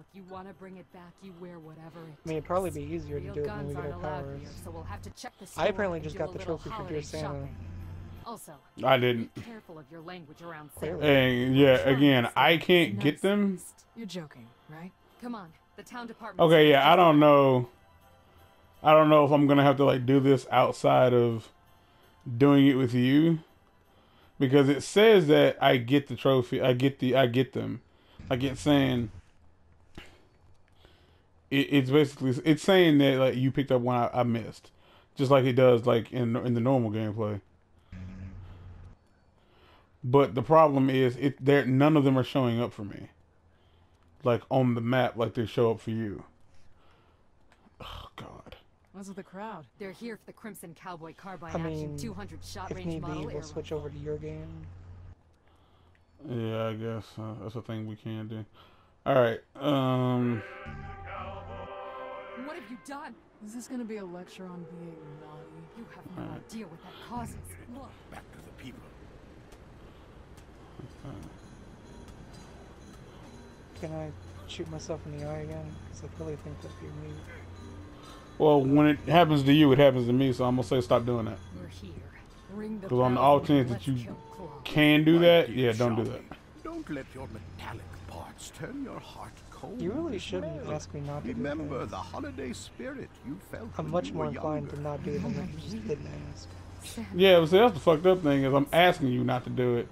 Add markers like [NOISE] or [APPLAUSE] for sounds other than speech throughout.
If you want to bring it back, you wear whatever it I mean, it'd probably be easier to do it when we get our powers. here, so we'll have to check the I apparently just got the trophy for holiday Dear Santa. shopping. Also, I didn't. be careful of your language around Clearly. Santa. And yeah, again, I can't Nice get them. You're joking, right? Come on, the town department. Okay, yeah, I don't know. I don't know if I'm gonna have to like do this outside of doing it with you, because it says that I get the trophy. I get the. I get them. Like it's saying. It, it's basically it's saying that like you picked up one I, I missed, just like it does like in in the normal gameplay. But the problem is, it there none of them are showing up for me. Like on the map, like they show up for you. Oh God. What's with the crowd? They're here for the Crimson Cowboy Carbine I Action mean, 200 shot If range need be, model we'll switch over to your game. Yeah, I guess uh, that's a thing we can do. All right. Um. What have you done? Is this gonna be a lecture on being naughty? You have no Alright. idea what that causes. Look, Back to the people. Can I shoot myself in the eye again? Because I really think that'd be me. Well, when it happens to you, it happens to me. So I'm gonna say stop doing that. we're here. Ring on the bell off and chance that you. Can do that? Yeah, don't do that. Don't let your metallic parts turn your heart cold. You really shouldn't well. ask me not to Remember the holiday spirit you felt I'm when much you more were inclined younger. to not do it if you [LAUGHS] just didn't ask. Yeah, but see, that's the fucked up thing is I'm asking you not to do it,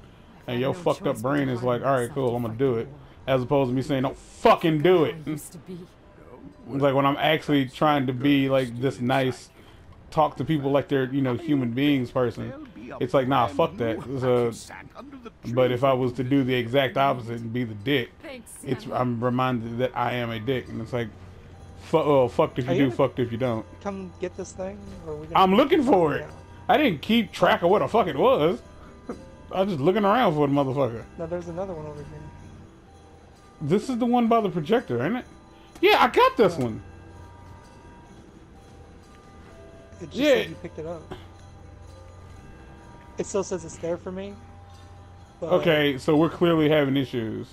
and your no fucked up brain is like, all right, cool, I'm gonna do it, as opposed to me saying, don't fucking do it. I used to be. [LAUGHS] It's like when I'm actually trying to be like this nice, talk to people like they're you know human beings person. There'll be a It's like, nah, fuck that. new It's, happy uh, sack under the But if I was to do the exact opposite and be the dick, Thanks, it's I'm reminded that I am a dick, and it's like, fu- well, fucked if you Are do, fucked if you don't. Come get this thing? Or are we I'm looking for Yeah. it. I didn't keep track of what the fuck it was. I was just looking around for the motherfucker. No, there's another one over here. This is the one by the projector, ain't it? Yeah, I got this one. It just Yeah. said you picked it up. It still says it's there for me. But, Okay, so we're clearly having issues.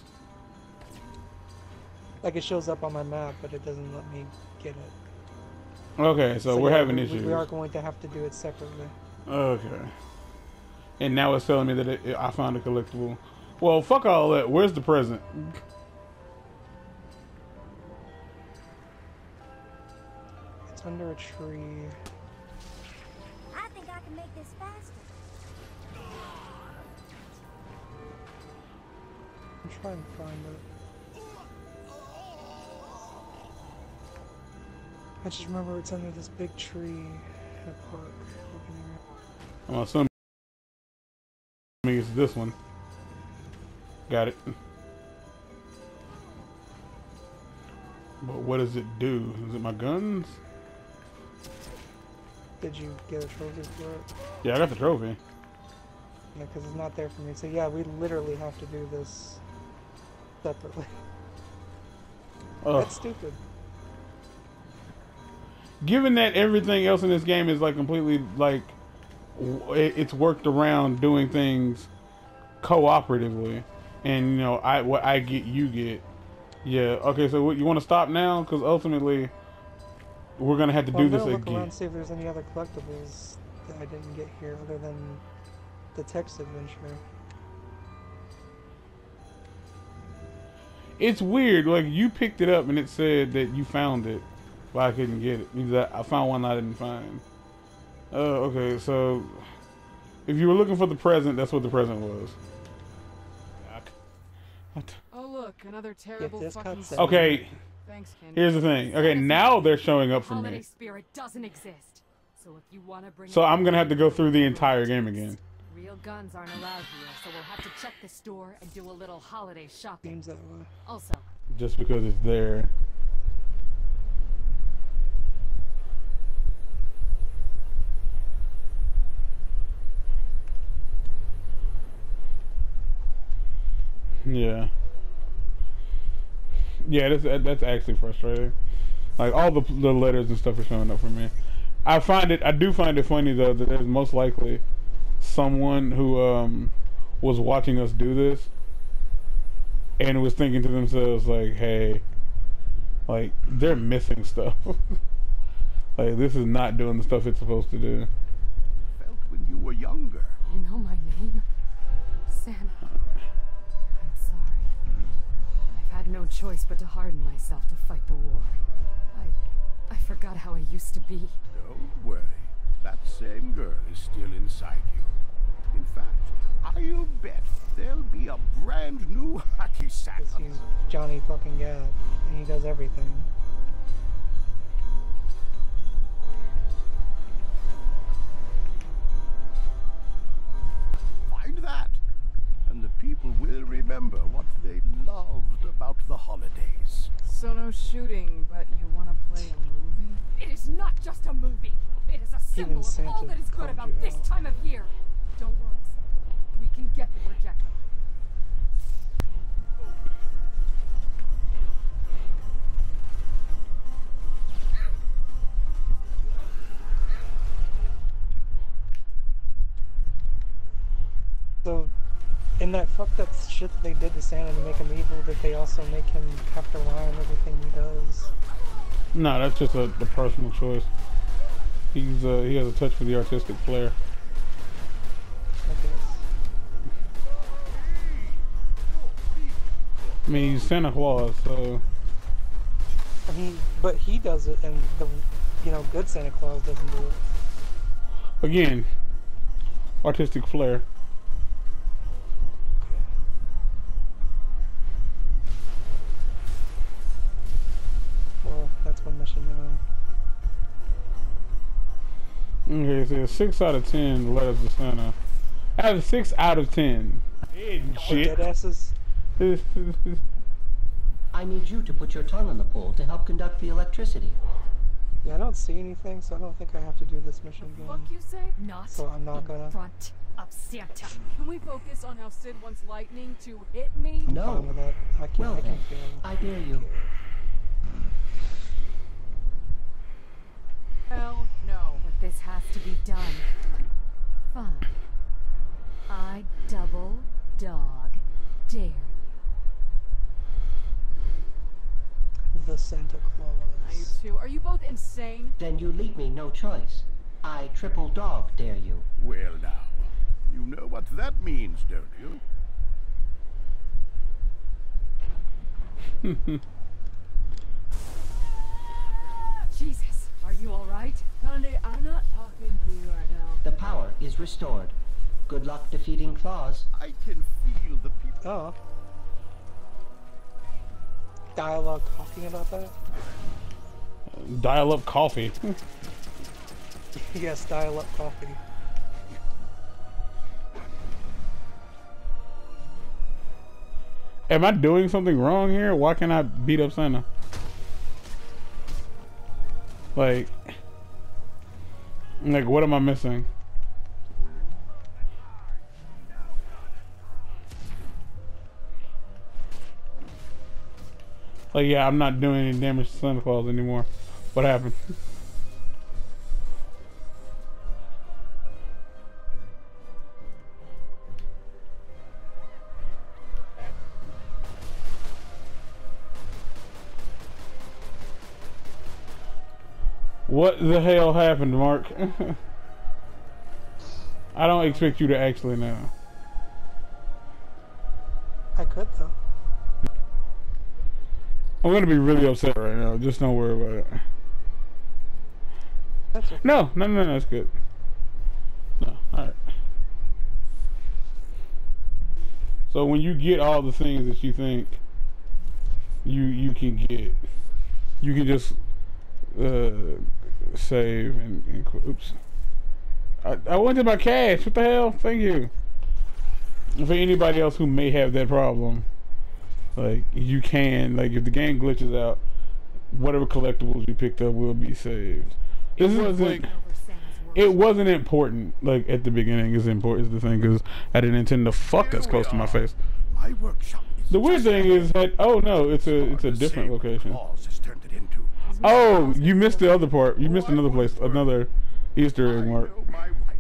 Like it shows up on my map, but it doesn't let me get it. Okay, so, we're yeah, having we, issues. We are going to have to do it separately. Okay. And now it's telling me that it, it- I found a collectible. Well, fuck all that. Where's the present? It's under a tree. I think I can make this faster. I'm trying to find it. I just remember it's under this big tree in a park. I'm assuming it's this one. Got it. But what does it do? Is it my guns? Did you get a trophy for it? Yeah, I got the trophy. Because it's not there for me. So yeah, we literally have to do this separately. [LAUGHS] Ugh. That's stupid. Given that everything else in this game is like completely like it's worked around doing things cooperatively, and you know I what I get you get. Yeah. Okay. So what, you want to stop now? Because ultimately we're gonna have to Well, do I'm this look again. around see if there's any other collectibles that I didn't get here other than the text adventure. It's weird. Like you picked it up and it said that you found it, but I couldn't get it. Means that I found one I didn't find. Oh, okay. So if you were looking for the present, that's what the present was. What? Oh look, another terrible this fucking. cutscene. Okay. Thanks, Kenny. Here's the thing. Okay, now they're showing up for Holiday me. spirit doesn't exist. So if you want to bring So I'm gonna have to go through the entire game again. Real guns aren't allowed here, so we'll have to check the store and do a little holiday shopping. Seems that way. Also, Just because it's there. Yeah. Yeah, that's that's actually frustrating. Like all the the letters and stuff are showing up for me. I find it. I do find it funny though that there's most likely someone who um was watching us do this and was thinking to themselves like, "Hey, Like they're missing stuff. [LAUGHS] like this is not doing the stuff it's supposed to do. Felt when you were younger. You know my name? Santa. I'm sorry. I've had no choice but to harden myself to fight the war. I. I forgot how I used to be. Don't worry. That same girl is still inside you. In fact, I'll bet there'll be a brand new Hattie Sack. He's Johnny fucking Gat, and he does everything. Find that, and the people will remember what they loved about the holidays. So no shooting, but you want to play a movie? It is not just a movie. It is a symbol of all that is good about this time in that fucked up shit that they did to Santa to make him evil, did they also make him have to lie on everything he does? No, that's just a, a personal choice. He's uh, he has a touch for the artistic flair. I guess. I mean, he's Santa Claus, so He, but he does it, and the, you know, good Santa Claus doesn't do it. again, artistic flair. Okay, so six out of ten letters to Santa. I have six out of ten. Hey, shit. I need you to put your tongue on the pole to help conduct the electricity. Yeah, I don't see anything, so I don't think I have to do this mission Fuck again. you say? Not So I'm not in gonna. front of Santa. Can we focus on how Sid wants lightning to hit me? Fine No. with that. I can, Well I can then. I dare you. Hell no. But this has to be done. Fine. I double dog dare. The Santa Now you Claus. two, are you both insane? Then you leave me no choice. I triple dog dare you. Well, now, you know what that means, don't you? [LAUGHS] Jesus, are you alright? Conde, I'm not talking to you right now. The power is restored. Good luck defeating Claus. I can feel the people. Oh. Dialogue talking about that? Dial up coffee. [LAUGHS] yes, dial up coffee. Am I doing something wrong here? Why can't I beat up Santa? Like, like what am I missing? Like, yeah, I'm not doing any damage to Santa Claus anymore. What happened? What the hell happened, Mark? [LAUGHS] I don't expect you to actually know. I could though. I'm gonna be really upset right now. Just don't worry about it. That's okay. No, no, no, no, that's good. No, alright. So when you get all the things that you think you you can get, you can just uh, save and, and oops. I, I wanted my cash. What the hell? Thank you. For anybody else who may have that problem, like you can like if the game glitches out, whatever collectibles you picked up will be saved. This wasn't. Over Santa's work. It wasn't important, like at the beginning. Is important is the thing because I didn't intend to fuck that's close to my face. My workshop The weird thing is that oh no, it's a it's a different location. Oh, you missed the other part. You missed another place, another Easter egg mark. know my wife.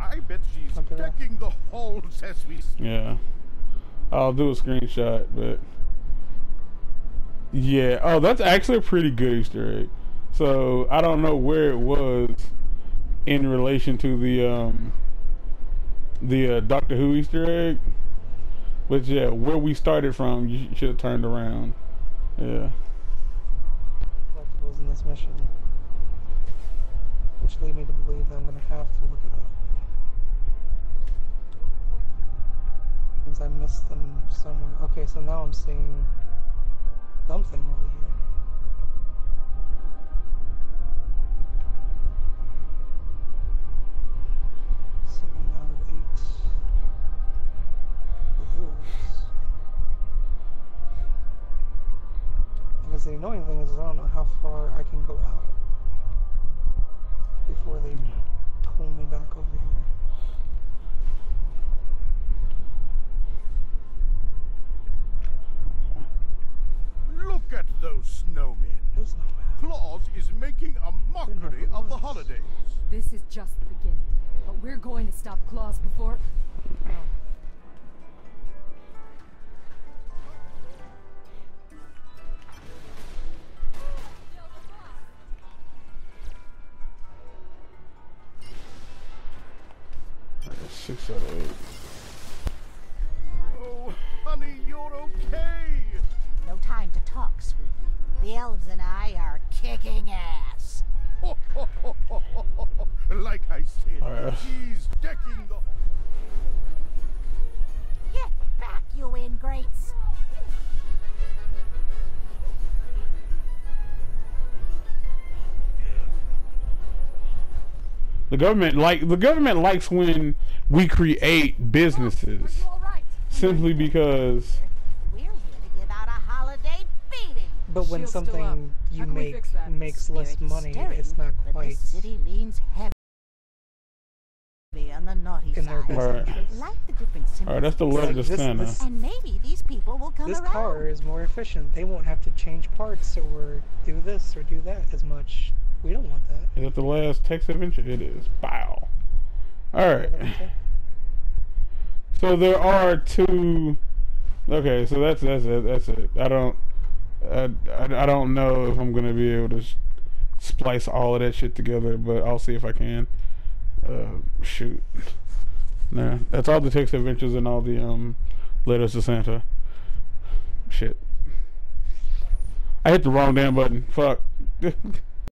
I bet she's decking the halls as we speak. Yeah, I'll do a screenshot, but Yeah. Oh, that's actually a pretty good Easter egg. So I don't know where it was in relation to the um the uh, Doctor Who Easter egg, but yeah, where we started from, you should have turned around. Yeah. In this mission. Which lead me to believe that I'm gonna have to look it up. Since I missed them somewhere. Okay, so now I'm seeing something over here. Because the annoying thing is I don't know how far I can go out before they pull me back over here. Six out of eight. Oh, honey, you're okay. No time to talk, sweetie. The elves and I are kicking ass. [LAUGHS] like I said, Alright. he's decking the. Get back, you ingrates! The government like the government likes when we create businesses simply because We're here to give out a holiday beating. But when Shield's still something you How can we make makes less money, stirring, it's not quite city leans heavy on the naughty in their side. best Alright. interest. Like the different. Alright, that's the of letter to Like this- Santa. this- And maybe these people will come This around. car is more efficient. They won't have to change parts or do this or do that as much. We don't want that. Is that the last text adventure? It is. Bow. Alright. So there are two. Okay, so that's that's it. That's it. I don't. I, I, I don't know if I'm gonna be able to splice all of that shit together, but I'll see if I can. Uh, shoot. Nah, that's all the text adventures and all the um letters to Santa. Shit. I hit the wrong damn button. Fuck. [LAUGHS]